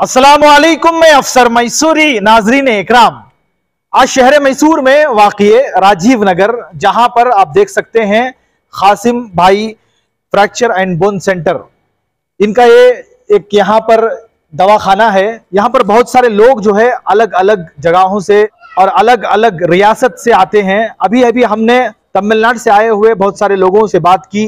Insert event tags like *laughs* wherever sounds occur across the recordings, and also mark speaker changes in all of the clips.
Speaker 1: असलकुम मैं अफसर मैसूरी नाजरीन इकराम। आज शहर मैसूर में वाक़ राजीव नगर, जहाँ पर आप देख सकते हैं खासिम भाई फ्रैक्चर एंड बोन सेंटर। इनका ये एक यहाँ पर दवाखाना है। यहाँ पर बहुत सारे लोग जो है अलग अलग जगहों से और अलग अलग रियासत से आते हैं। अभी अभी हमने तमिलनाडु से आए हुए बहुत सारे लोगों से बात की,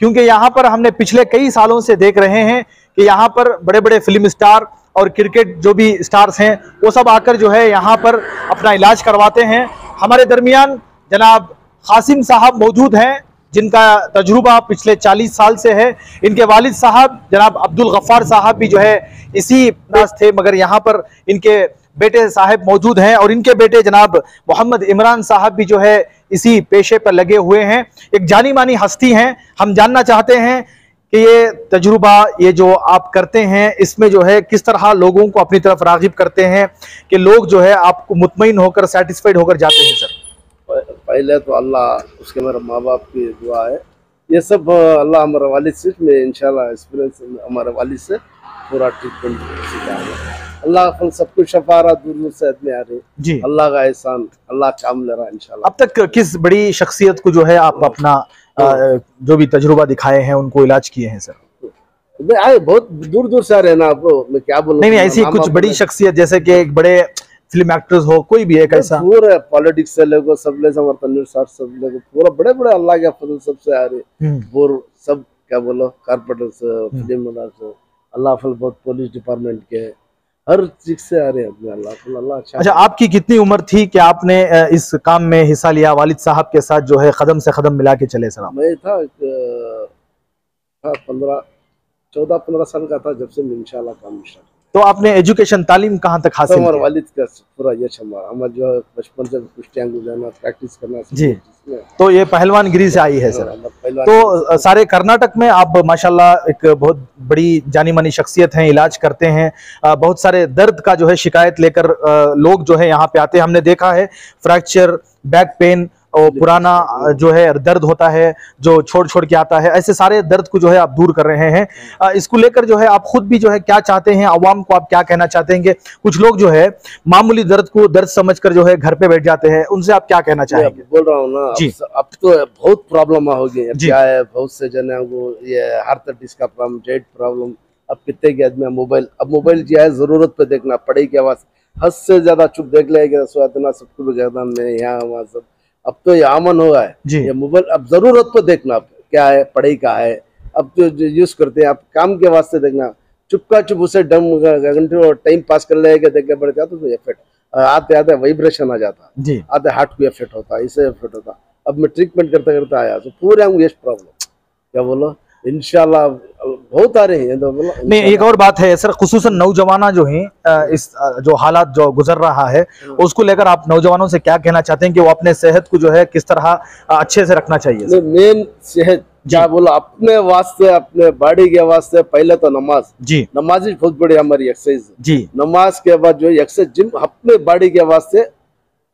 Speaker 1: क्योंकि यहाँ पर हमने पिछले कई सालों से देख रहे हैं कि यहाँ पर बड़े बड़े फ़िल्म स्टार और क्रिकेट जो भी स्टार्स हैं, वो सब आकर जो है यहाँ पर अपना इलाज करवाते हैं। हमारे दरमियान जनाब कासिम साहब मौजूद हैं, जिनका तजुर्बा पिछले 40 साल से है। इनके वालिद साहब, जनाब अब्दुल गफ्फार साहब भी जो है इसी पास थे, मगर यहाँ पर इनके बेटे साहब मौजूद हैं और इनके बेटे जनाब मोहम्मद इमरान साहब भी जो है इसी पेशे पर लगे हुए हैं। एक जानी मानी हस्ती हैं, हम जानना चाहते हैं कि ये तजुर्बा ये जो आप करते हैं इसमें जो है किस तरह लोगों को अपनी तरफ़ रागिब करते हैं कि लोग जो है आपको मुतमिन होकर सेटिस्फाइड होकर जाते हैं सर
Speaker 2: पहले तो अल्लाह उसके मेरे माँ बाप की दुआ है। ये सब अल्लाह हमारे वालिद से मैं इंशाल्लाह एक्सपीरियंस हमारे वालिद से पूरा ट्रीटमेंट सीखा है अल्लाह सब कुछ शफारा दूर दूर से आदमी आ रहे।
Speaker 1: जी।
Speaker 2: अल्लाह का एहसान अल्लाह काम ले रहा है इंशाल्लाह।
Speaker 1: अब तक किस बड़ी शख्सियत को जो है आप अपना जो भी तजुर्बा दिखाए हैं उनको इलाज किए हैं सर।
Speaker 2: आए बहुत दूर दूर से आ रहे हैं ना आपको मैं क्या बोलूँ
Speaker 1: नहीं नहीं ऐसी कुछ बड़ी शख्सियत जैसे कि एक बड़े फ़िल्म एक्टर्स हो कोई भी एक ऐसा।
Speaker 2: पूरा पॉलिटिक्स से लेको सब ले तन्वीर सब लेको पूरा बड़े बड़े अल्लाह के फजल सबसे आ रहे
Speaker 1: हम्म,
Speaker 2: पूर सब क्या बोलो कारपोरेटर से फ़िल्म से अल्लाह बहुत पुलिस डिपार्टमेंट के हर चीज़ से आ रहे हैं अल्लाह अल्लाह अच्छा
Speaker 1: अच्छा आपकी कितनी उम्र थी कि आपने इस काम में हिस्सा लिया? वालिद साहब के साथ जो है कदम से कदम मिला के चले सर
Speaker 2: मैं था था पंद्रह चौदह पंद्रह साल का था जब से इंशाल्लाह काम स्टार्ट
Speaker 1: तो आपने एजुकेशन तालीम कहाँ तक हासिल
Speaker 2: हमारे वालिद का पूरा ये हमारा हमारा जो है बचपन से कुश्तियाँ गुजारना प्रैक्टिस करना
Speaker 1: जी। तो ये पहलवान गिरी से आई है सर।
Speaker 2: हाँ,
Speaker 1: तो सारे कर्नाटक में आप माशाल्लाह एक बहुत बड़ी जानी मानी शख्सियत हैं, इलाज करते हैं। बहुत सारे दर्द का जो है शिकायत लेकर लोग जो है यहाँ पे आते हैं। हमने देखा है, फ्रैक्चर, बैक पेन और पुराना जो है दर्द होता है जो छोड़ छोड़ के आता है ऐसे सारे दर्द को जो है आप दूर कर रहे हैं। इसको लेकर जो है आप खुद भी जो है क्या चाहते हैं आवाम को आप क्या कहना चाहते हैं कुछ लोग जो है मामूली दर्द को दर्द समझकर जो है घर पे बैठ जाते हैं उनसे आप क्या कहना चाहेंगे?
Speaker 2: बोल रहा हूँ ना
Speaker 1: जी।
Speaker 2: अब, तो बहुत प्रॉब्लम हो गई है। क्या है बहुत से जने वो ये हार्ट डिस्क का प्रॉब्लम जेट प्रॉब्लम अब कितने के आदमी मोबाइल अब मोबाइल जो है ज़रूरत पे देखना की आवाज़ हद से ज़्यादा चुप देख लेगा सब कुछ में यहाँ वहाँ सब अब तो ये आमन हुआ है। ये मोबाइल अब ज़रूरत पे देखना अब क्या है पढ़ाई का है। अब जो यूज़ करते हैं आप काम के वास्ते देखना। चुपका चुप उसे डम घंटे टाइम पास कर लेगा देख के बढ़ जाता तो इफ़ेक्ट आते आते वाइब्रेशन आ जाता।
Speaker 1: जी।
Speaker 2: आते हार्ट को इफ़ेक्ट होता है इससे इफ़ेक्ट होता। अब मैं ट्रीटमेंट करते करते आया तो पूरे यश प्रॉब्लम क्या बोलो? इंशाल्लाह बहुत आ रहे हैं तो
Speaker 1: नहीं एक और बात है सर खुसूसन नौजवाना जो है इस जो हालात जो गुजर रहा है उसको लेकर आप नौजवानों से क्या कहना चाहते हैं कि वो अपने सेहत को जो है किस तरह अच्छे से रखना चाहिए
Speaker 2: मेन सेहत क्या बोलो अपने वास्ते अपने बॉडी के वास्ते पहले तो नमाज़।
Speaker 1: जी।
Speaker 2: नमाज़ ही बहुत बड़ी हमारी एक्सरसाइज
Speaker 1: जी।
Speaker 2: नमाज़ के बाद जो एक्सरसाइज जिम अपने बॉडी के वास्ते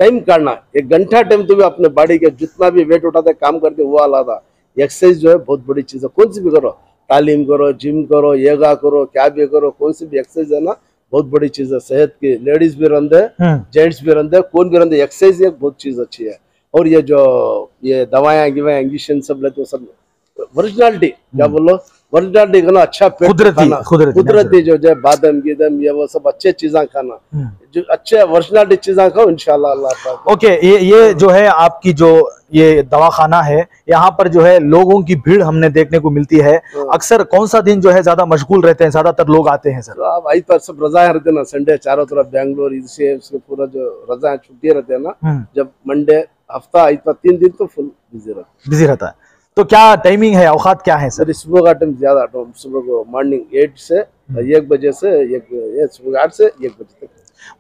Speaker 2: टाइम काटना एक घंटा टाइम तो भी अपने बॉडी के जितना भी वेट उठाते काम करते वो वाला था एक्सरसाइज जो है बहुत बड़ी चीज़ है। कौन सी भी करो। तालीम करो जिम करो योगा करो क्या भी करो कौन सी भी एक्सरसाइज है ना बहुत बड़ी चीज़ है सेहत की। लेडीज़ भी रंधे जेंट्स भी रंधे कौन भी रंधे एक्सरसाइज एक बहुत चीज़ अच्छी है। और ये जो ये दवाएँ गिवाएँ इंजेक्शन सब लेते हो सब ओरिजिनलिटी क्या बोलो? ओरिजिनलिटी खाना अच्छा।
Speaker 1: कुदरती
Speaker 2: खाना।
Speaker 1: कुदरती
Speaker 2: कुदरती जो। जो बादाम गिदम ये वो सब अच्छे चीजा खाना।
Speaker 1: हम्म।
Speaker 2: जो अच्छे ओरिजिनलिटी चीज़ें खाओ पाक।
Speaker 1: ओके ये ये जो है आपकी जो ये दवाखाना है यहाँ पर जो है लोगों की भीड़ हमने देखने को मिलती है।
Speaker 2: हाँ।
Speaker 1: अक्सर कौन सा दिन जो है ज़्यादा मशगूल रहते हैं? ज़्यादातर लोग आते हैं सर।
Speaker 2: तो आई तो सब रजा रहते ना संडे चारों तरफ़ बैंगलोर इससे पूरा जो रजा छुट्टी रहते हैं ना
Speaker 1: हम्म,
Speaker 2: जब मंडे हफ़्ता आइतवार तीन दिन तो फुल बिज़ी रहते
Speaker 1: बिज़ी रहता है। तो क्या टाइमिंग है औकात क्या है सर?
Speaker 2: सुबह का टाइम ज़्यादा सुबह को मॉर्निंग एट से एक बजे से एक सुबह आठ से एक बजे तक।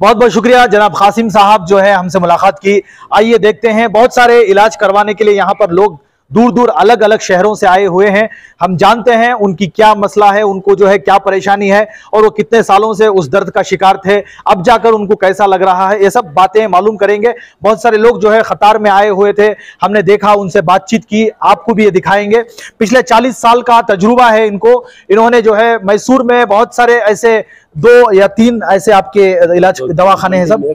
Speaker 1: बहुत बहुत शुक्रिया जनाब कासिम साहब जो है हमसे मुलाकात की। आइए देखते हैं बहुत सारे इलाज करवाने के लिए यहाँ पर लोग दूर दूर अलग अलग शहरों से आए हुए हैं। हम जानते हैं उनकी क्या मसला है, उनको जो है क्या परेशानी है और वो कितने सालों से उस दर्द का शिकार थे। अब जाकर उनको कैसा लग रहा है, ये सब बातें मालूम करेंगे। बहुत सारे लोग जो है कतार में आए हुए थे, हमने देखा, उनसे बातचीत की, आपको भी ये दिखाएँगे। पिछले 40 साल का तजुर्बा है इनको। इन्होंने जो है मैसूर में बहुत सारे ऐसे दो या तीन ऐसे आपके इलाज, दवाखाने हैं सब।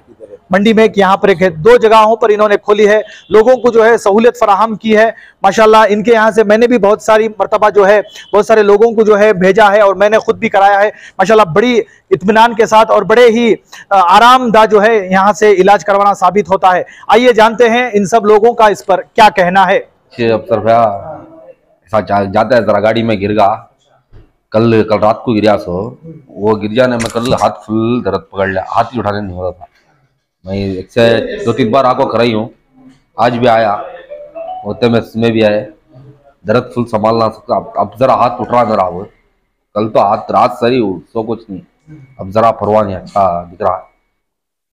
Speaker 1: मंडी में कि यहाँ पर एक है, दो जगहों पर इन्होंने खोली है। लोगों को जो है सहूलियत फराहम की है। माशाल्लाह, इनके यहाँ से मैंने भी बहुत सारी मरतबा जो है, बहुत सारे लोगों को जो है भेजा है और मैंने खुद भी कराया है। माशाल्लाह, बड़ी इत्मीनान के साथ और बड़े ही आरामदा जो है यहाँ से इलाज करवाना साबित होता है। आइए जानते हैं इन सब लोगों का इस पर क्या कहना है।
Speaker 3: अफसर भैया ऐसा जाता है जरा गाड़ी में गिर गया कल कल रात को गिरा सो, वो गिर जाने में कल हाथ फुल दर्द पकड़ लिया, हाथ ही उठाने नहीं हो रहा था। मैं एक से दो तीन बार आको कराई हूँ आज भी आया होते में इसमें भी आए दर्द फुल संभाल ना सकता अब, अब जरा हाथ उठ रहा मेरा अब कल तो हाथ रात सही हूँ सो कुछ नहीं अब जरा परवाह नहीं अच्छा दिख रहा है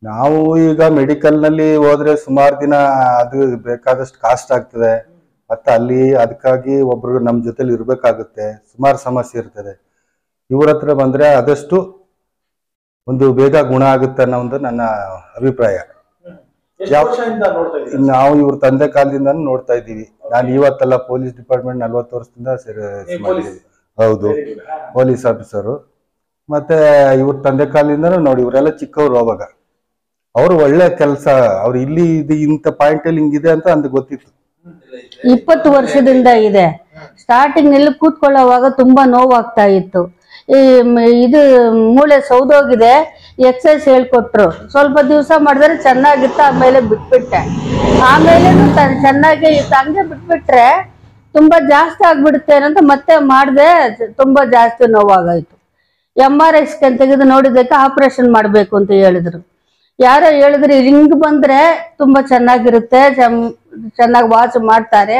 Speaker 4: ನಾವು ಈಗ ಮೆಡಿಕಲ್ ನಲ್ಲಿ ಹೋದ್ರೆ ಸುಮಾರು ದಿನ ಅದು ಬೇಕಾದಷ್ಟು ಕಾಸ್ಟ್ ಆಗ್ತದೆ ಮತ್ತೆ ಅಲ್ಲಿ ಅದಕ್ಕಾಗಿ ಒಬ್ರು ನಮ್ಮ ಜೊತೆಲಿ ಇರ್ಬೇಕಾಗುತ್ತೆ ಸುಮಾರು ಸಮಸ್ಯೆ ಇರ್ತದೆ ಇವ್ರ ಹತ್ರ ಬಂದ್ರೆ ಆದಷ್ಟು ಒಂದು ಬೇಗ ಗುಣ ಆಗುತ್ತೆ ಅನ್ನೋ ಒಂದು ನನ್ನ ಅಭಿಪ್ರಾಯ. ನಾವು ಇವ್ರ ತಂದೆ ಕಾಲದಿಂದ ನೋಡ್ತಾ ಇದ್ದೀವಿ. ನಾನು ಇವತ್ತಲ್ಲ ಪೊಲೀಸ್ ಡಿಪಾರ್ಟ್ಮೆಂಟ್ ನಲ್ವತ್ತು ವರ್ಷದಿಂದ ಸೇರಿ ಮಾಡಿದ್ದೀವಿ ಹೌದು. Police officer. ಮತ್ತೆ ಇವ್ರ ತಂದೆ ಕಾಲದಿಂದ ನೋಡಿ ಇವರೆಲ್ಲ ಚಿಕ್ಕವ್ರು ಅವಾಗ. ಅವ್ರು ಒಳ್ಳೆ ಕೆಲಸ ಅವ್ರು ಇಲ್ಲಿ ಇದು ಇಂಥ ಪಾಯಿಂಟ್ ಅಲ್ಲಿ ಹಿಂಗಿದೆ ಅಂತ ಅಂದ್ ಗೊತ್ತಿತ್ತು.
Speaker 5: ಇಪ್ಪತ್ತು ವರ್ಷದಿಂದ ಇದೆ. ಸ್ಟಾರ್ಟಿಂಗ್ನಲ್ಲಿ ಕೂತ್ಕೊಳ್ಳೋವಾಗ ತುಂಬಾ ನೋವಾಗ್ತಾ ಇತ್ತು. ಇದು ಮೂಳೆ ಸೌದೋಗಿದೆ ಎಕ್ಸಸೈಸ್ ಹೇಳ್ಕೊಟ್ರು. ಸ್ವಲ್ಪ ದಿವಸ ಮಾಡಿದ್ರೆ ಚೆನ್ನಾಗಿತ್ತು ಆಮೇಲೆ ಬಿಟ್ಬಿಟ್ಟೆ. ಆಮೇಲೆ ಚೆನ್ನಾಗಿ ಇತ್ತು. ಹಂಗೆ ಬಿಟ್ಬಿಟ್ರೆ ತುಂಬಾ ಜಾಸ್ತಿ ಆಗ್ಬಿಡುತ್ತೆ ಅಂತ ಮತ್ತೆ ಮಾಡಿದೆ ತುಂಬಾ ಜಾಸ್ತಿ ನೋವಾಗಾಯ್ತು. ಎಂ ಆರ್ ಐ ಸ್ಕ್ಯಾನ್ ತೆಗೆದು ನೋಡಿದ್ದಕ್ಕೆ ಆಪರೇಷನ್ ಮಾಡಬೇಕು ಅಂತ ಹೇಳಿದ್ರು. ಯಾರೋ ಹೇಳಿದ್ರು ಹಿಂಗ್ ಬಂದ್ರೆ ತುಂಬಾ ಚೆನ್ನಾಗಿರುತ್ತೆ ಚೆನ್ನಾಗಿ ವಾಚ್ ಮಾಡ್ತಾರೆ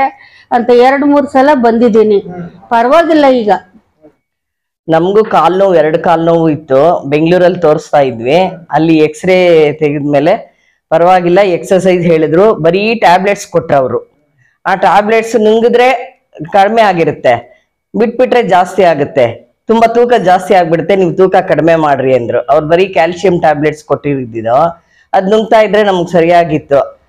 Speaker 5: ಅಂತ ಎರಡ್ ಮೂರ್ ಸಲ ಬಂದಿದ್ದೀನಿ. ಪರವಾಗಿಲ್ಲ ಈಗ.
Speaker 6: ನಮಗೂ ಕಾಲ್ ನೋವು, ಎರಡು ಕಾಲ್ ನೋವು ಇತ್ತು. ಬೆಂಗಳೂರಲ್ಲಿ ತೋರಿಸ್ತಾ ಇದ್ವಿ. ಅಲ್ಲಿ ಎಕ್ಸ್ರೇ ತೆಗೆದ್ಮೇಲೆ ಪರವಾಗಿಲ್ಲ ಎಕ್ಸಸೈಸ್ ಹೇಳಿದ್ರು. ಬರೀ ಟ್ಯಾಬ್ಲೆಟ್ಸ್ ಕೊಟ್ಟವರು ಆ ಟ್ಯಾಬ್ಲೆಟ್ಸ್ ನುಂಗಿದ್ರೆ ಕಡಿಮೆ ಆಗಿರುತ್ತೆ. ಬಿಟ್ಬಿಟ್ರೆ ಜಾಸ್ತಿ ಆಗುತ್ತೆ. ತುಂಬಾ ತೂಕ ಜಾಸ್ತಿ ಆಗ್ಬಿಡುತ್ತೆ. ನೀವು ತೂಕ ಕಡಿಮೆ ಮಾಡ್ರಿ ಅಂದ್ರು. ಅವ್ರು ಬರೀ ಕ್ಯಾಲ್ಸಿಯಂ ಟ್ಯಾಬ್ಲೆಟ್ಸ್ ಕೊಟ್ಟಿದ್ದು ಅದ್ ನುಂಗ್ತಾ ಇದ್ರೆ ನಮ್ಗೆ ಸರಿಯಾಗಿತ್ತು.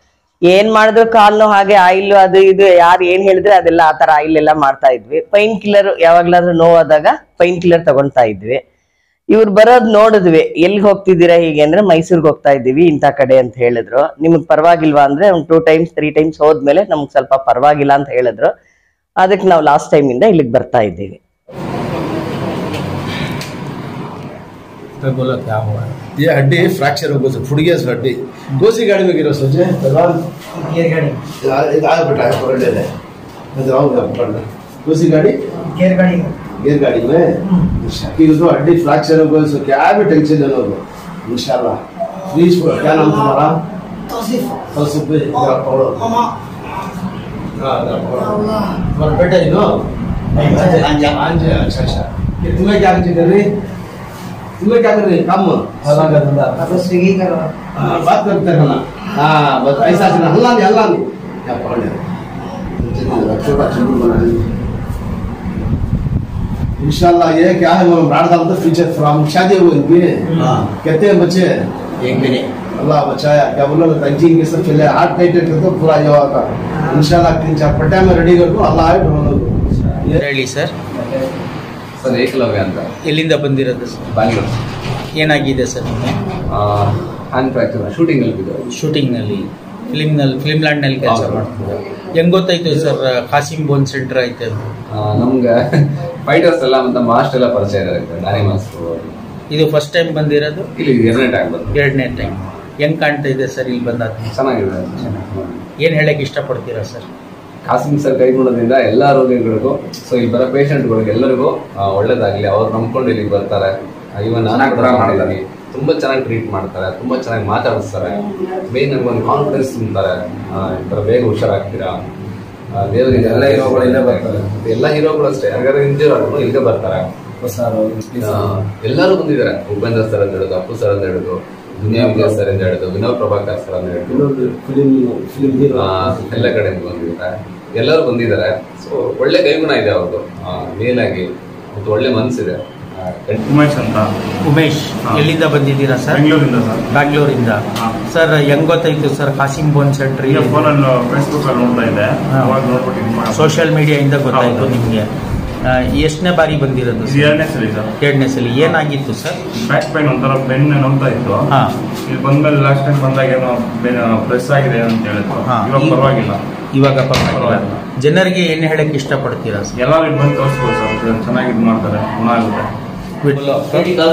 Speaker 6: ಏನ್ ಮಾಡಿದ್ರು ಕಾಲ್ ನೋವು ಹಾಗೆ ಆಯಿಲ್ ಅದು ಇದು ಯಾರು ಏನ್ ಹೇಳಿದ್ರೆ ಅದೆಲ್ಲ ಆತರ ತರ ಆಯಿಲ್ ಎಲ್ಲ ಮಾಡ್ತಾ ಇದ್ವಿ. ಪೈನ್ ಕಿಲ್ಲರ್ ಯಾವಾಗ್ಲಾದ್ರೂ ನೋವಾದಾಗ ಪೈನ್ ಕಿಲ್ಲರ್ ತಗೊಂತಾ ಇದ್ವಿ. ಇವ್ರು ಬರೋದ್ ನೋಡಿದ್ವಿ ಎಲ್ಲಿ ಹೋಗ್ತಿದ್ದೀರಾ ಹೀಗೆ ಅಂದ್ರೆ ಮೈಸೂರ್ಗೆ ಹೋಗ್ತಾ ಇದ್ದೀವಿ ಇಂಥ ಕಡೆ ಅಂತ ಹೇಳಿದ್ರು. ನಿಮಗ್ ಪರವಾಗಿಲ್ವಾ ಅಂದ್ರೆ ಒಂದು ಟೂ ಟೈಮ್ಸ್ ತ್ರೀ ಟೈಮ್ಸ್ ಹೋದ್ಮೇಲೆ ನಮ್ಗೆ ಸ್ವಲ್ಪ ಪರವಾಗಿಲ್ಲ ಅಂತ ಹೇಳಿದ್ರು. ಅದಕ್ಕೆ ನಾವು ಲಾಸ್ಟ್ ಟೈಮ್ ಇಂದ ಇಲ್ಲಿಗೆ ಬರ್ತಾ ಇದ್ದೀವಿ.
Speaker 7: तो बोला क्या हुआ? है
Speaker 2: ये हड्डी फ्रैक्चर हो गई फुट गया हड्डी। कौन सी गाड़ी में गिरा सोचे? गियर गाड़ी। एक आया बेटा है पकड़ ले ले। मैं जाऊँगा पकड़ना कौन सी गाड़ी?
Speaker 8: गियर गाड़ी।
Speaker 2: गियर गाड़ी में? कि उसको हड्डी फ्रैक्चर हो गई उसको क्या भी टेंशन लेना होगा इंशाल्लाह। प्लीज़ क्या नाम तुम्हारा?
Speaker 8: तौसीफ।
Speaker 2: तौसीफ भाई जरा पकड़ो।
Speaker 8: मामा
Speaker 2: हाँ जरा पकड़ो। तुम्हारा बेटा ही नो?
Speaker 8: अंजा।
Speaker 2: अंजा अच्छा अच्छा। ये तुम्हें क्या कर रही तुम्हें क्या कर रहे हैं काम
Speaker 7: हल्ला का धंधा
Speaker 8: बस स्विगी कर
Speaker 2: बात करते हैं ना हाँ बस ऐसा चला हल्ला नहीं हल्ला नहीं क्या पढ़ लिया छोटा चंदू बना इंशाल्लाह ये क्या है मैं ब्राड डालता फीचर फ्रॉम शादी हुई इनकी कहते हैं बच्चे
Speaker 8: एक महीने
Speaker 2: अल्लाह बचाया क्या बोलो तंजीन के सब चले हार्ट टाइट कर तो पूरा जवाब था इंशाल्लाह तीन चार पट्टे में रेडी कर दो अल्लाह आए ढोलो ये
Speaker 7: रेडी सर
Speaker 3: ಸರ್ ಏಕಲವ್ಯ ಅಂತ.
Speaker 7: ಎಲ್ಲಿಂದ ಬಂದಿರೋದು ಸರ್?
Speaker 3: ಬ್ಯಾಂಗ್ಳೂರ್.
Speaker 7: ಏನಾಗಿದೆ ಸರ್
Speaker 3: ಹ್ಯಾಂಡ್ ಫ್ರಾಕ್ಚರ್ ಶೂಟಿಂಗ್ನಲ್ಲಿ ಬಿದ್ದವರು.
Speaker 7: ಶೂಟಿಂಗ್ನಲ್ಲಿ ಫಿಲಿಮ್ನಲ್ಲಿ ಫಿಲ್ಮ್ ಲ್ಯಾಂಡ್ನಲ್ಲಿ ಕೆಲಸ ಮಾಡ್ತಿದ್ದೆ ಹೆಂಗೆ ಗೊತ್ತಾಯ್ತು ಸರ್ ಕಾಸಿಮ್ ಬೋನ್ ಸೆಂಟರ್ ಐತೆ ಅಂತ?
Speaker 3: ಆ, ನಮ್ಗೆ *laughs* ಫೈಟರ್ಸ್ ಎಲ್ಲ ಮತ್ತು ಮಾಸ್ಟ್ ಎಲ್ಲ ಪರಿಚಯ ಇರುತ್ತೆ ನಾನೇ ಮಾಸ್ಟ್ರು
Speaker 7: ಇದು ಫಸ್ಟ್ ಟೈಮ್ ಬಂದಿರೋದು?
Speaker 3: ಇಲ್ಲಿ ಎರಡನೇ ಟೈಮ್ ಬಂದು
Speaker 7: ಎರಡನೇ ಟೈಮ್ ಹೆಂಗ್ ಕಾಣ್ತಾ ಇದೆ ಸರ್ ಇಲ್ಲಿ ಬಂದಾಗ
Speaker 3: ಚೆನ್ನಾಗಿದೆ.
Speaker 7: ಏನು ಹೇಳಕ್ ಇಷ್ಟಪಡ್ತೀರಾ ಸರ್?
Speaker 3: ಖಾಸಿಂ ಸರ್ ಕೈಗೊಳ್ಳೋದ್ರಿಂದ ಎಲ್ಲ ರೋಗಿಗಳಿಗೂ ಸೊ ಈ ಬರೋ ಪೇಷಂಟ್ಗಳಿಗೆ ಎಲ್ಲರಿಗೂ ಒಳ್ಳೇದಾಗಲಿ. ಅವ್ರು ನಂಬ್ಕೊಂಡು ಇಲ್ಲಿಗೆ ಬರ್ತಾರೆ. ಇವನ್ ನಾನು ಕೂಡ ಮಾಡಿದ್ದೀನಿ ತುಂಬ ಚೆನ್ನಾಗಿ ಟ್ರೀಟ್ ಮಾಡ್ತಾರೆ. ತುಂಬ ಚೆನ್ನಾಗಿ ಮಾತಾಡಿಸ್ತಾರೆ. ಮೇನ್ ನಮ್ಗೆ ಒಂದು ಕಾನ್ಫಿಡೆನ್ಸ್ ತುಂಬ್ತಾರೆ. ಈ ಥರ ಬೇಗ ಹುಷಾರಾಗ್ತೀರಾ? ದೇವರಿಗೆ ಎಲ್ಲ ಹೀರೋಗಳು ಇಲ್ಲೇ ಬರ್ತಾರೆ. ಎಲ್ಲ ಹೀರೋಗಳು ಅಷ್ಟೇ. ಯಾರಿಗಾದ್ರೆ ಆದ್ರೂ ಇಲ್ಲಿಗೆ ಬರ್ತಾರೆ. ಎಲ್ಲರೂ ಬಂದಿದ್ದಾರೆ. ಉಪೇಂದ್ರ ಸರ್ ಅಂತ ಹೇಳೋದು ಅಪ್ಪು ಸರ್ ಅಂತ ಹೇಳಿದ್ರು. ದುನಿಯಾ ವಿಜಯ ಸರ್ ಅಂತ ಹೇಳಿದ್ರು ವಿನೋದ್ ಪ್ರಭಾಕರ್ ಸರ್ ಅಂತ ಹೇಳಿದ್ರು. ಎಲ್ಲ ಕಡೆಯಿಂದ ಬಂದಿದ್ದಾರೆ. ಎಲ್ಲರೂ ಬಂದಿದ್ದಾರೆ. ಸೊ ಒಳ್ಳೆ ಕೈಗುಣ ಇದೆ ಅವ್ರದ್ದು ಮೇಲಾಗಿ ಮತ್ತು ಒಳ್ಳೆ ಮನಸ್ಸಿದೆ
Speaker 9: ಉಮೇಶ್ ಅಂತ.
Speaker 7: ಉಮೇಶ್ ಎಲ್ಲಿಂದ ಬಂದಿದ್ದೀರಾ ಸರ್
Speaker 9: ಬೆಂಗಳೂರಿಂದ ಸರ್
Speaker 7: ಬ್ಯಾಂಗ್ಳೂರಿಂದ. ಸರ್ ಹೆಂಗ್ ಗೊತ್ತಾಯ್ತು sir Kasim bone
Speaker 9: centre phone Facebook ಅಲ್ಲಿ ನೋಡ್ತಾ ಇದ್ದೆ. ಅವಾಗ ನೋಡ್ಬಿಟ್ಟು
Speaker 7: ಸೋಷಿಯಲ್ ಮೀಡಿಯಾ ಇಂದ
Speaker 9: ಗೊತ್ತಾಯ್ತು
Speaker 7: ನಿಮಗೆ. ಎಷ್ಟನೇ ಬಾರಿ ಬಂದಿರೋದು
Speaker 9: ಇದು ಎರಡನೇ ಸಲ ಸರ್
Speaker 7: ಎರಡನೇ ಸಲ ಏನಾಗಿತ್ತು ಸರ್
Speaker 9: ಬ್ಯಾಕ್ ಪೈನ್ ಒಂಥರ ಬೆನ್ನು ನೋಡ್ತಾ ಇತ್ತು
Speaker 7: ಹಾ
Speaker 9: ಇಲ್ಲಿ ಬಂದ್ಮೇಲೆ ಲಾಸ್ಟ್ ಟೈಮ್ ಬಂದಾಗ ಏನೋ ಪ್ರೆಸ್ ಆಗಿದೆ ಅಂತ ಹೇಳಿದ್ರು
Speaker 7: ಹಾ.
Speaker 9: ಇವಾಗ
Speaker 7: ಈ-
Speaker 9: ಪರವಾಗಿಲ್ಲ
Speaker 7: ಇವಾಗ ಪರವಾಗಿಲ್ಲ
Speaker 9: ಪರವಾಗಿಲ್ಲ.
Speaker 7: ಜನರಿಗೆ ಏನು ಹೇಳಕ್ ಇಷ್ಟಪಡ್ತೀರಾ ಸರ್
Speaker 9: ಎಲ್ಲರೂ ಇಲ್ಲಿ ಬಂದು ತೋರಿಸ್ಬೋದು ಸರ್ ಚೆನ್ನಾಗಿ ಇದು ಮಾಡ್ತಾರೆ ಗುಣ ಆಗುತ್ತೆ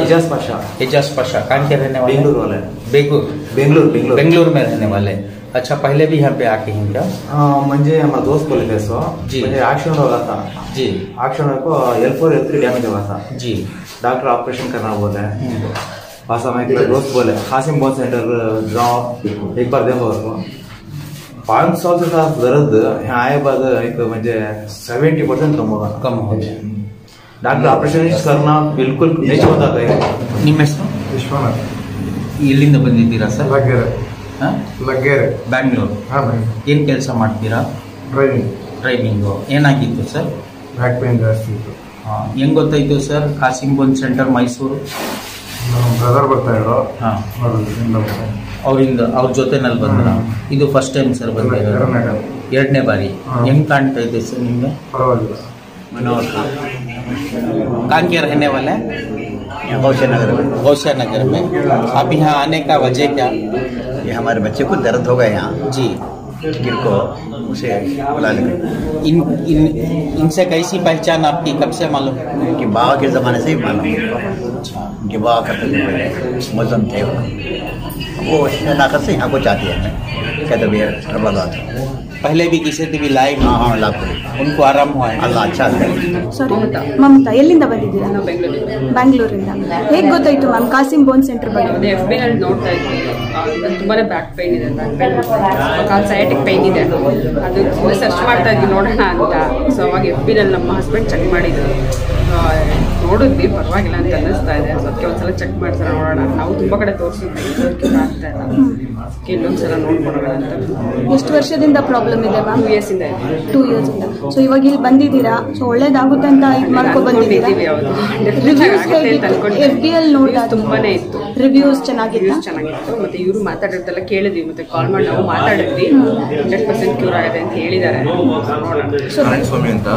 Speaker 10: एजाज पाशा
Speaker 7: एजाज पाशा कहाँ के रहने वाले
Speaker 10: बेंगलुरु वाले
Speaker 7: बेंगलुरु
Speaker 10: बेंगलुरु बेंगलुरु
Speaker 7: बेंगलुरु में रहने वाले अच्छा पहले भी यहाँ पे आके हैं क्या
Speaker 10: हाँ, मुझे हमारा दोस्त बोले थे सो
Speaker 7: जी।
Speaker 10: मुझे एक्सीडेंट हो रहा था
Speaker 7: जी
Speaker 10: एक्सीडेंट को L four L three damage हो रहा था
Speaker 7: जी
Speaker 10: डॉक्टर ऑपरेशन करना बोले पास में एक दोस्त बोले हासिम बोन सेंटर जाओ एक बार देखो उसको पाँच साल से था दर्द यहाँ आए बाद एक मुझे सेवेंटी परसेंट कम होगा
Speaker 7: कम हो गया
Speaker 10: डॉक्टर ऑपरेशन करना बिल्कुल नहीं होता था
Speaker 7: ನಿಮ್ಮ ಹೆಸರು
Speaker 9: ವಿಶ್ವನಾಥ್
Speaker 7: ಎಲ್ಲಿಂದ ಬಂದಿದ್ದೀರಾ ಸರ್
Speaker 9: ಲಗ್ಗೆರೆ
Speaker 7: ಹಾಂ
Speaker 9: ಲಗ್ಗೆರೆ.
Speaker 7: ಬ್ಯಾಂಗ್ಳೂರು. ಏನು ಕೆಲಸ ಮಾಡ್ತೀರಾ?
Speaker 9: ಡ್ರೈವಿಂಗ್.
Speaker 7: ಡ್ರೈವಿಂಗು. ಏನಾಗಿತ್ತು ಸರ್?
Speaker 9: ಬ್ಯಾಕ್ ಪೇನ್ ಜಾಸ್ತಿ ಇತ್ತು.
Speaker 7: ಹಾಂ ಹೆಂಗೆ ಗೊತ್ತಾಯ್ತು ಸರ್? ಕಾಸಿಂ ಬಂದ್ ಸೆಂಟರ್ ಮೈಸೂರು?
Speaker 9: ನಮ್ಮ ಬ್ರದರ್ ಬರ್ತಾ ಇದ್ರು.
Speaker 7: ಹಾಂ. ಅವರಿಂದ ಅವ್ರ ಜೊತೆನಲ್ಲಿ ಬಂದ್ರ? ಇದು ಫಸ್ಟ್ ಟೈಮ್ ಸರ್ ಬಂದಿರೋದು.
Speaker 9: ಎರಡನೇ
Speaker 7: ಬಾರಿ. ಹೆಂಗೆ ಕಾಣ್ತಾ ಇದೆ ಸರ್ ನಿಮಗೆ?
Speaker 9: ಪರವಾಗಿಲ್ಲ.
Speaker 7: ಕಾಂಕಿಯರ್ ಕಾಂಕೇರ್ ಎನ್ನೆ वाले
Speaker 8: नगर में।
Speaker 7: गौशा नगर में अब यहाँ आने का वजह क्या?
Speaker 8: ये हमारे बच्चे को दर्द हो गया यहाँ।
Speaker 7: जी।
Speaker 8: गिर को उसे बुला लेकर
Speaker 7: इन इन इनसे कैसी पहचान आपकी? कब से मालूम?
Speaker 8: उनकी बाबा के ज़माने से ही मालूम। उनके बाबा करते मुजम थे वो। शनाखत से यहाँ को चाहती है। कहते भैया
Speaker 7: पहले भी किसी से भी लाए
Speaker 8: हाँ हाँ लाभ
Speaker 7: उनको आराम हुआ है
Speaker 8: अल्लाह अच्छा करे
Speaker 11: ಸಾರಿ ಮಮತಾ ಎಲ್ಲಿಂದ ಬಂದಿದ್ದೀರಾ ಬ್ಯಾಂಗ್ಳೂರಿಂದ ಹೇಗೆ ಗೊತ್ತಾಯ್ತು ಮ್ಯಾಮ್ ಕಾಸಿಂ ಬೋನ್ ಸೆಂಟರ್ ಬಗ್ಗೆ
Speaker 12: ಅದೇ ಎಫ್ ಅಲ್ಲಿ ನೋಡ್ತಾ ಇದ್ವಿ ನಂಗೆ ತುಂಬಾನೇ ಬ್ಯಾಕ್ ಪೈನ್ ಇದೆ ಬ್ಯಾಕ್ ಪೈನ್ ಕಾಲ್ ಸಯಾಟಿಕ್ ಪೈನ್ ಇದೆ ಅದು ಸುಮ್ಮನೆ ಸರ್ಚ್ ಮಾಡ್ತಾ ಇದ್ವಿ ನೋಡೋಣ ಅಂತ ಸೊ ಅವಾಗ ಎಫ್ ಬಿನಲ್ಲಿ ನಮ್ಮ ಹಸ್ಬೆಂಡ್ ಚೆಕ್ ಮಾಡಿದ್ರು ಆ, ನೋಡಿದ್ವಿ ಪರವಾಗಿಲ್ಲ ಅಂತ ಅನ್ನಿಸ್ತಾ ಇದೆ. ಸೊ ಅದಕ್ಕೆ ಒಂದ್ಸಲ ಚೆಕ್ ಮಾಡ್ತಾರೆ ನೋಡೋಣ. ನಾವು ತುಂಬಾ ಕಡೆ ತೋರಿಸಿದ್ವಿ. ಇದಕ್ಕೆ ಆಗ್ತಾ ಇಲ್ಲ ಅದಕ್ಕೆ ಇಲ್ಲೊಂದ್ಸಲ ನೋಡ್ಕೊಡೋಣ ಅಂತ.
Speaker 11: ಎಷ್ಟು ವರ್ಷದಿಂದ ಪ್ರಾಬ್ಲಮ್ ಇದೆ ಮ್ಯಾಮ್
Speaker 12: ಟೂ ಇಯರ್ಸ್ ಇಂದ
Speaker 11: ಟೂ ಇಯರ್ಸ್ ಇಂದ. ಸೊ ಇವಾಗ ಇಲ್ಲಿ ಬಂದಿದ್ದೀರಾ? ಸೊ ಒಳ್ಳೇದಾಗುತ್ತೆ ಅಂತ ಇದು ಮಾಡ್ಕೊ
Speaker 12: ಬಂದಿದ್ದೀವಿ ಯಾವುದು
Speaker 11: ಎಫ್
Speaker 12: ತುಂಬಾನೇ ಇತ್ತು.
Speaker 11: ರಿವ್ಯೂಸ್ ಚೆನ್ನಾಗಿತ್ತು?
Speaker 12: ಚೆನ್ನಾಗಿತ್ತು. ಮತ್ತೆ ಇವರು ಮಾತಾಡಿರ್ತಲ್ಲ ಕೇಳಿದ್ವಿ. ಮತ್ತೆ ಕಾಲ್ ಮಾಡಿ ನಾವು ಮಾತಾಡಿದ್ವಿ. ಹಂಡ್ರೆಡ್ ಪರ್ಸೆಂಟ್ ಕ್ಯೂರ್ ಆಗಿದೆ ಅಂತ ಹೇಳಿದ್ದಾರೆ. ನೋಡೋಣ
Speaker 13: ನಾರಾಯಣ ಸ್ವಾಮಿ ಅಂತ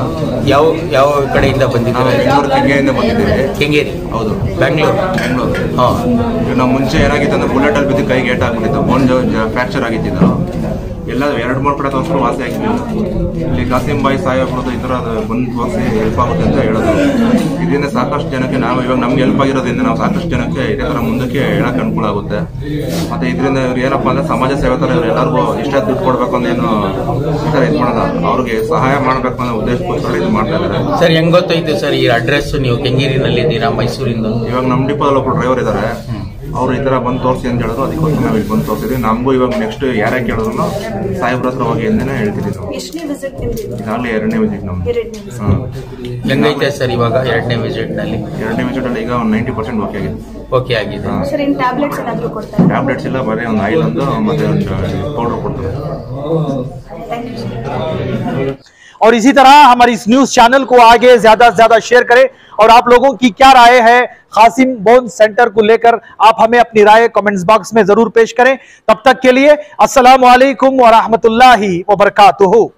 Speaker 7: ಯಾವ ಯಾವ ಕಡೆಯಿಂದ ಬಂದಿದ್ದಾರೆ?
Speaker 13: ಬಂದಿದ್ದೀರಾ
Speaker 7: ಕೆಂಗೇರಿ.
Speaker 13: ಹೌದು.
Speaker 7: ಬ್ಯಾಂಗ್ಳೂರು
Speaker 13: ಬೆಂಗಳೂರು.
Speaker 7: ಹಾಂ.
Speaker 13: ನಾವು ಮುಂಚೆ ಏನಾಗಿತ್ತು ಅಂದ್ರೆ ಬುಲೆಟ್ ಅಲ್ಲಿ ಬಿದ್ದು ಕೈಗೆ ಏಟ್ ಆಗ್ಬಿಟ್ಟಿತ್ತು ಬೋನ್ ಫ್ರ್ಯಾಕ್ಚರ್ ಆಗಿತ್ತು ಎಲ್ಲ ಎರಡು ಮೂರು ಕಡೆ ತೋರಿಸ್ಕೊಂಡು ವಾಸಿ ಆಗಿರ್ಲಿಲ್ಲ ಇಲ್ಲಿ ಕಾಸಿಂ ಬಾಯಿ ಈ ಥರ ಬಂದು ವಾಸಿ ಹೆಲ್ಪ್ ಆಗುತ್ತೆ ಅಂತ ಹೇಳೋದು. ಇದರಿಂದ ಸಾಕಷ್ಟು ಜನಕ್ಕೆ ನಾವು ಇವಾಗ ನಮ್ಗೆ ಹೆಲ್ಪ್ ಆಗಿರೋದ್ರಿಂದ ನಾವು ಸಾಕಷ್ಟು ಜನಕ್ಕೆ ಇದೇ ಥರ ಮುಂದಕ್ಕೆ ಹೇಳಕ್ಕೆ ಅನುಕೂಲ ಆಗುತ್ತೆ. ಮತ್ತು ಇದರಿಂದ ಇವ್ರು ಏನಪ್ಪ ಅಂದ್ರೆ ಸಮಾಜ ಸೇವೆ ಥರ ಇವ್ರು ಎಲ್ಲರಿಗೂ ಇಷ್ಟ ದುಡ್ಡು ಕೊಡಬೇಕು ಅಂತ ಏನು ಈ ಥರ ಇದು ಮಾಡೋದು ಅವ್ರಿಗೆ ಸಹಾಯ ಮಾಡಬೇಕು ಅನ್ನೋ ಉದ್ದೇಶಕ್ಕೋಸ್ಕರ ಇದು ಮಾಡ್ತಾ ಇದ್ದಾರೆ.
Speaker 7: ಸರ್ ಹೆಂಗ್ ಗೊತ್ತಾಯ್ತು ಸರ್ ಈ ಅಡ್ರೆಸ್ ನೀವು ಕೆಂಗೇರಿನಲ್ಲಿದ್ದೀರಾ ಮೈಸೂರಿಂದ?
Speaker 13: ಇವಾಗ ನಮ್ಮ ಡಿಪೋದಲ್ಲಿ ಒಬ್ಬರು ಡ್ರೈವರ್ ಇದ್ದಾರೆ ಅವ್ರು ಈ ತರ ಬಂದು ತೋರಿಸಿ ಅಂತ ಹೇಳಿದ್ರು ಅದಕ್ಕೋಸ್ಕರ ನಾವು ಇಲ್ಲಿ ಬಂದು ತೋರಿಸಿದ್ವಿ ನಮಗೂ ಇವಾಗ ನೆಕ್ಸ್ಟ್ ಯಾರೇ ಕೇಳಿದ್ರು ಸಾಹೇಬ್ರ ಹತ್ರ ಹೋಗಿ ಅಂತಾನೆ ಹೇಳ್ತಿದ್ವಿ ನಾವು
Speaker 11: ಎಷ್ಟನೇ ವಿಸಿಟ್ ನಿಮ್ದು
Speaker 13: ಈಗಾಗಲೇ ಎರಡನೇ ವಿಸಿಟ್ ನಮ್ದು
Speaker 11: ಎರಡನೇ visit.
Speaker 13: ಹಾಂ
Speaker 7: ಹೆಂಗೈತೆ ಸರ್ ಇವಾಗ ಎರಡನೇ ವಿಸಿಟ್ ನಲ್ಲಿ
Speaker 13: ಎರಡನೇ ವಿಸಿಟ್ ಅಲ್ಲಿ ಈಗ ಒಂದು ನೈಂಟಿ ಪರ್ಸೆಂಟ್ ಓಕೆ ಆಗಿದೆ
Speaker 7: ಓಕೆ ಆಗಿದೆ
Speaker 11: ಸರ್ ಇನ್ ಟ್ಯಾಬ್ಲೆಟ್ಸ್ ಏನಾದರೂ ಕೊಡ್ತಾರೆ
Speaker 13: ಟ್ಯಾಬ್ಲೆಟ್ಸ್ ಇಲ್ಲ ಬರೀ ಒಂದು ಆಯಿಲ್ ಒಂದು ಮತ್ತೆ ಒಂದು ಪೌಡರ್ ಕೊಡ್ತಾರೆ
Speaker 1: और इसी तरह हमारी इस न्यूज चैनल को आगे ज्यादा से ज्यादा शेयर करें और आप लोगों की क्या राय है खासिम बोन सेंटर को लेकर आप हमें अपनी राय कमेंट्स बॉक्स में ज़रूर पेश करें। तब तक के लिए असल वरहमत लाही वरकू